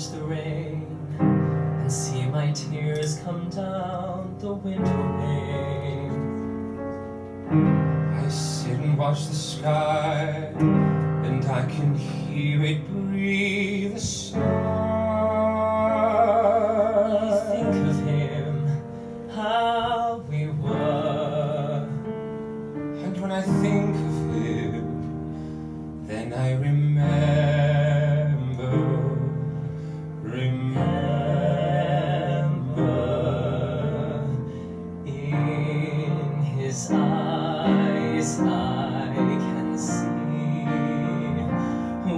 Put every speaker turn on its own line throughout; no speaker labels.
watch the rain and see my tears come down the window pane.
I sit and watch the sky, and I can hear it breathe a sigh.
I think of him, how we were.
And when I think of him, then I remember,
I can see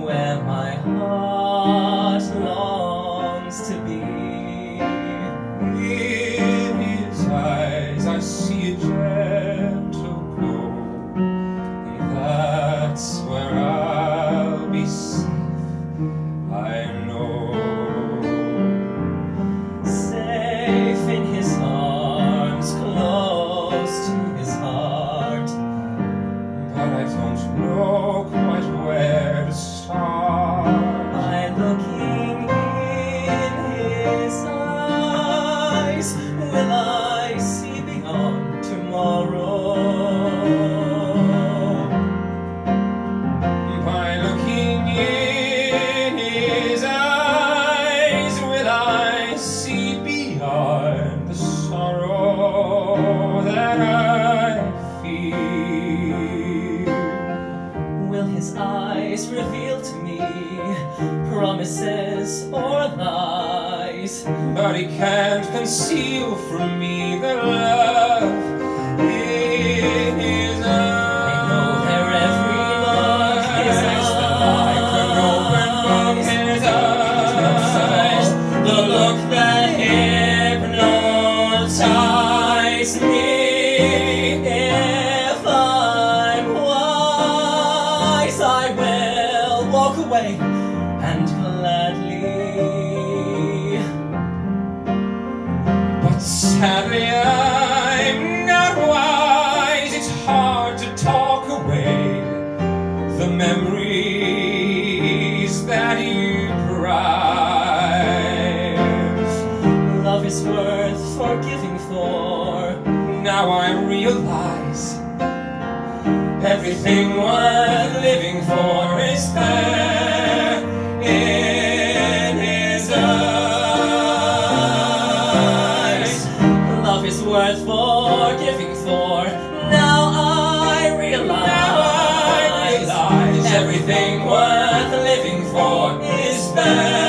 where my heart longs to be.
in his eyes I see a gentle glow, and that's where I'll be safe. I know.
Safe in his arms, close to his will I see beyond tomorrow?
By looking in his eyes, will I see beyond the sorrow that I feel?
Will his eyes reveal to me promises or lies?
But he can't conceal from me the love in his eyes.
I know their every look, his
that I can open
eyes.
his eyes.
The look that hypnotized me. If I'm wise, I will walk away is worth forgiving for.
Now I realize everything worth living for is there in his eyes.
Love is worth forgiving for. Now I realize,
Now I realize everything worth living for is there.